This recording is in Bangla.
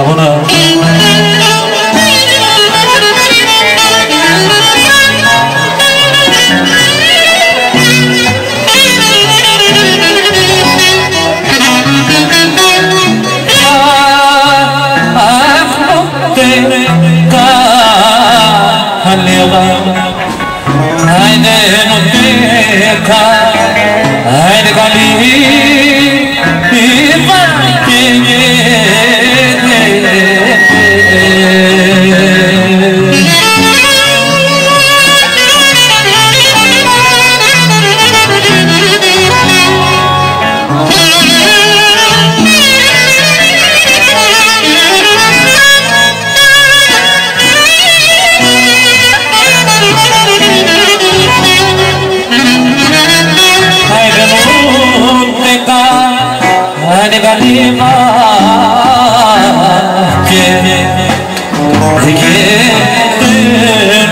Ahora है